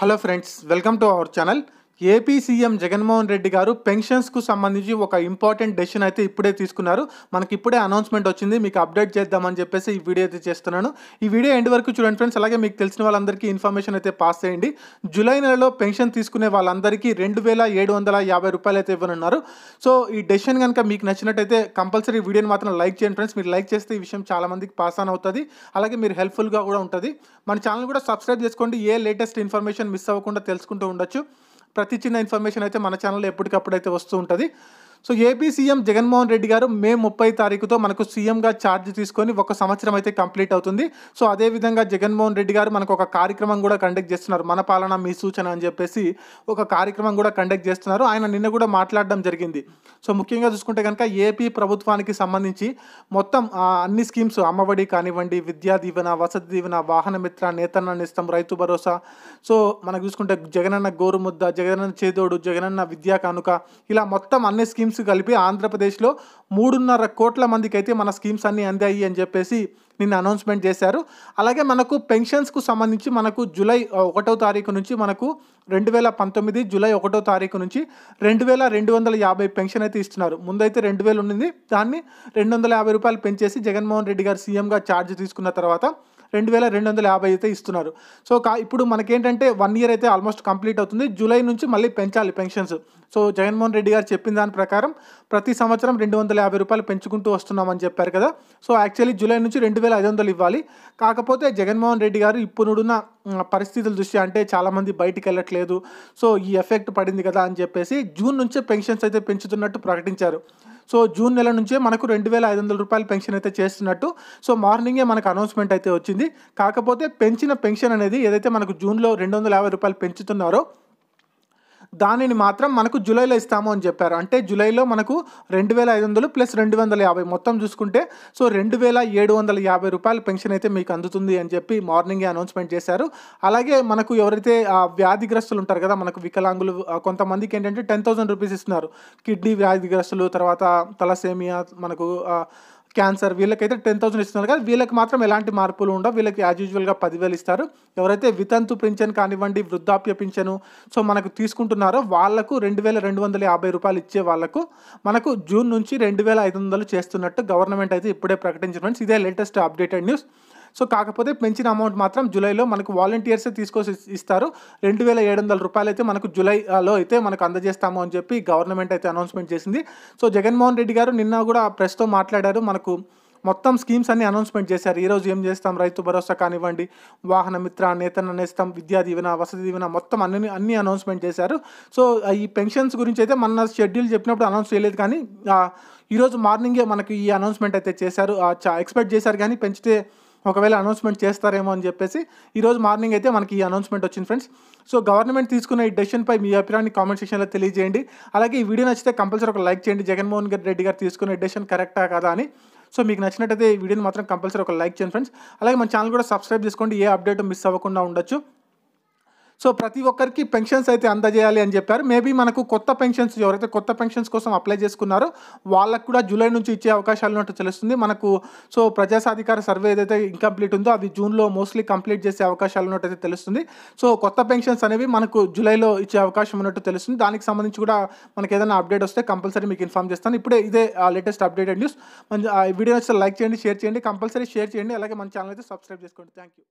Hello friends, welcome to our channel. AP CM Jaganmohan Reddy garu పెన్షన్స్కు సంబంధించి ఒక important decision అయితే ఇప్పుడే తీసుకున్నారు. మనకి ఇప్పుడే అనౌన్స్మెంట్ వచ్చింది. మీకు అప్డేట్ చేద్దామని చెప్పేసి ఈ వీడియో అయితే చేస్తున్నాను. ఈ వీడియో ఎండ్ వరకు చూడండి ఫ్రెండ్స్. అలాగే మీకు తెలిసిన వాళ్ళందరికీ ఇన్ఫర్మేషన్ అయితే పాస్ చేయండి. జూలై నెలలో పెన్షన్ తీసుకునే వాళ్ళందరికీ రెండు వేల ఏడు వందల యాభై రూపాయలు అయితే ఇవ్వనున్నారు. సో ఈ డెసిషన్ కనుక మీకు నచ్చినట్టయితే కంపల్సరీ వీడియోని మాత్రం లైక్ చేయండి ఫ్రెండ్స్. మీరు లైక్ చేస్తే ఈ విషయం చాలామందికి పాస్ ఆన్ అవుతుంది. అలాగే మీరు హెల్ప్ఫుల్గా కూడా ఉంటుంది. మన ఛానల్ కూడా సబ్స్క్రైబ్ చేసుకోండి. ఏ లేటెస్ట్ ఇన్ఫర్మేషన్ మిస్ అవ్వకుండా తెలుసుకుంటూ ఉండొచ్చు. ప్రతి చిన్న ఇన్ఫర్మేషన్ అయితే మన ఛానల్లో ఎప్పటికప్పుడు అయితే వస్తూ ఉంటుంది. So AP CM Jaganmohan Reddy గారు మే ముప్పై తారీఖుతో మనకు సీఎంగా ఛార్జ్ తీసుకొని ఒక సంవత్సరం అయితే కంప్లీట్ అవుతుంది. సో అదేవిధంగా జగన్మోహన్ రెడ్డి గారు మనకు ఒక కార్యక్రమం కూడా కండక్ట్ చేస్తున్నారు. మన పాలన మీ సూచన అని చెప్పేసి ఒక కార్యక్రమం కూడా కండక్ట్ చేస్తున్నారు. ఆయన నిన్న కూడా మాట్లాడడం జరిగింది. సో ముఖ్యంగా చూసుకుంటే కనుక ఏపీ ప్రభుత్వానికి సంబంధించి మొత్తం ఆ, అన్ని స్కీమ్స్ అమ్మఒడి కానివ్వండి విద్యా దీవెన వసతి దీవెన వాహన మిత్ర నేతన్న నిస్తం రైతు భరోసా సో మనకు చూసుకుంటే జగనన్న గోరుముద్ద జగనన్న చేదోడు జగనన్న విద్యా కానుక ఇలా మొత్తం అన్ని స్కీమ్స్ కలిపి ఆంధ్రప్రదేశ్లో మూడున్నర కోట్ల మందికి అయితే మన స్కీమ్స్ అన్నీ అందాయి అని చెప్పేసి నిన్న అనౌన్స్మెంట్ చేశారు. అలాగే మనకు పెన్షన్స్కు సంబంధించి మనకు జూలై ఒకటో తారీఖు నుంచి మనకు రెండు వేల పంతొమ్మిది జూలై ఒకటో తారీఖు నుంచి రెండు వేల రెండు వందల యాభై పెన్షన్ అయితే ఇస్తున్నారు. ముందైతే రెండు వేలు ఉండింది. దాన్ని రెండు వందల యాభై రూపాయలు పెంచేసి జగన్మోహన్ రెడ్డి గారు సీఎంగా ఛార్జ్ తీసుకున్న తర్వాత రెండు వేల రెండు వందల యాభై అయితే ఇస్తున్నారు. సో కా ఇప్పుడు మనకేంటంటే వన్ ఇయర్ అయితే ఆల్మోస్ట్ కంప్లీట్ అవుతుంది. జూలై నుంచి మళ్ళీ పెంచాలి పెన్షన్స్. సో జగన్మోహన్ రెడ్డి గారు చెప్పిన దాని ప్రకారం ప్రతి సంవత్సరం రెండు వందల యాభై రూపాయలు పెంచుకుంటూ వస్తున్నామని చెప్పారు కదా. సో యాక్చువల్లీ జూలై నుంచి రెండు వేల ఐదు వందలు ఇవ్వాలి. కాకపోతే జగన్మోహన్ రెడ్డి గారు ఇప్పుడున్న పరిస్థితుల దృష్ట్యా అంటే చాలామంది బయటికి వెళ్ళట్లేదు. సో ఈ ఎఫెక్ట్ పడింది కదా అని చెప్పేసి జూన్ నుంచే పెన్షన్స్ అయితే పెంచుతున్నట్టు ప్రకటించారు. సో జూన్ నెల నుంచే మనకు రెండు వేల ఐదు వందల రూపాయల పెన్షన్ అయితే చేస్తున్నట్టు. సో మార్నింగే మనకు అనౌన్స్మెంట్ అయితే వచ్చింది. కాకపోతే పెంచిన పెన్షన్ అనేది ఏదైతే మనకు జూన్లో రెండు వందల యాభై రూపాయలు పెంచుతున్నారో దానిని మాత్రం మనకు జూలైలో ఇస్తాము అని చెప్పారు. అంటే జూలైలో మనకు రెండు వేల ఐదు వందలు ప్లస్ రెండు వందల యాభై మొత్తం చూసుకుంటే సో రెండు వేల ఏడు వందల యాభై రూపాయల పెన్షన్ అయితే మీకు అందుతుంది అని చెప్పి మార్నింగే అనౌన్స్మెంట్ చేశారు. అలాగే మనకు ఎవరైతే వ్యాధిగ్రస్తులు ఉంటారు కదా మనకు వికలాంగులు కొంతమందికి ఏంటంటే టెన్ థౌసండ్ రూపీస్ ఇస్తున్నారు. కిడ్నీ వ్యాధిగ్రస్తులు తర్వాత తలసేమియా మనకు క్యాన్సర్ వీళ్ళకైతే టెన్ థౌసండ్ ఇస్తున్నారు. కదా వీళ్ళకి మాత్రం ఎలాంటి మార్పులు ఉండవు. వీళ్ళకి యాజ్ యూజువల్గా పదివేలు ఇస్తారు. ఎవరైతే వితంతు పింఛన్ కానివ్వండి వృద్ధాప్య పింఛను సో మనకు తీసుకుంటున్నారో వాళ్ళకు రెండు వేల రెండు వందల యాభై రూపాయలు ఇచ్చే వాళ్ళకు మనకు జూన్ నుంచి రెండు వేల ఐదు వందలు చేస్తున్నట్టు గవర్నమెంట్ అయితే ఇప్పుడే ప్రకటించిన ఫ్రెండ్స్ ఇదే లేటెస్ట్ అప్డేటెడ్ న్యూస్. సో కాకపోతే పెంచిన అమౌంట్ మాత్రం జూలైలో మనకు వాలంటీర్స్ తీసుకొచ్చి ఇస్తారు. రెండు వేల ఏడు వందల రూపాయలు అయితే మనకు జూలైలో అయితే మనకు అందజేస్తాము అని చెప్పి గవర్నమెంట్ అయితే అనౌన్స్మెంట్ చేసింది. సో జగన్మోహన్ రెడ్డి గారు నిన్న కూడా ప్రెస్తో మాట్లాడారు. మనకు మొత్తం స్కీమ్స్ అన్ని అనౌన్స్మెంట్ చేశారు. ఈరోజు ఏం చేస్తాం? రైతు భరోసా కానివ్వండి వాహన మిత్ర నేతన్న నేస్తాం విద్యా దీవెన వసతి దీవెన మొత్తం అన్ని అన్ని అనౌన్స్మెంట్ చేశారు. సో ఈ పెన్షన్స్ గురించి అయితే మన షెడ్యూల్ చెప్పినప్పుడు అనౌన్స్ చేయలేదు కానీ ఈరోజు మార్నింగే మనకి ఈ అనౌన్స్మెంట్ అయితే చేశారు. ఎక్స్పెక్ట్ చేశారు కానీ పెంచితే ఒకవేళ అనౌన్స్మెంట్ చేస్తారేమో అని చెప్పేసి ఈరోజు మార్నింగ్ అయితే మనకి ఈ అనౌన్స్మెంట్ వచ్చింది ఫ్రెండ్స్ సో గవర్నమెంట్ తీసుకున్న ఈ డెసిషన్పై మీ అభిప్రాయాన్ని కామెంట్ సెక్షన్లో తెలియజేయండి. అలాగే ఈ వీడియో నచ్చితే కంపల్సరీ ఒక లైక్ చేయండి. జగన్మోహన్ రెడ్డి గారు తీసుకున్న డెసిషన్ కరెక్టా కదా అని. సో మీకు నచ్చినట్టయితే ఈ వీడియోని మాత్రం కంపల్సరీ ఒక లైక్ చేయండి ఫ్రెండ్స్ అలాగే మన ఛానల్ కూడా సబ్స్క్రైబ్ చేసుకోండి. ఏ అప్డేట్ మిస్ అవ్వకుండా ఉండొచ్చు. సో ప్రతి ఒక్కరికి పెన్షన్స్ అయితే అందజేయాలి అని చెప్పారు. మేబీ మనకు కొత్త పెన్షన్స్ ఎవరైతే కొత్త పెన్షన్స్ కోసం అప్లై చేసుకున్నారో వాళ్ళకు కూడా జూలై నుంచి ఇచ్చే అవకాశాలు ఉన్నట్టు తెలుస్తుంది. మనకు సో ప్రజాసాధికార సర్వే ఏదైతే ఇన్కంప్లీట్ ఉందో అది జూన్లో మోస్ట్లీ కంప్లీట్ చేసే అవకాశాలు ఉన్నట్టు అయితే తెలుస్తుంది. సో కొత్త పెన్షన్స్ అనేవి మనకు జూలైలో ఇచ్చే అవకాశం ఉన్నట్టు తెలుస్తుంది. దానికి సంబంధించి కూడా మనకి ఏదైనా అప్డేట్ వస్తే కంపల్సరీ మీకు ఇన్ఫామ్ చేస్తాను. ఇప్పుడే ఇదే లేటెస్ట్ అప్డేటెడ్ న్యూస్. మంచి ఆ వీడియో నచ్చితే లైక్ చేయండి షేర్ చేయండి కంపల్సరీ షేర్ చేయండి. అలాగే మన ఛానల్ అయితే సబ్స్క్రైబ్ చేసుకోండి. Thank you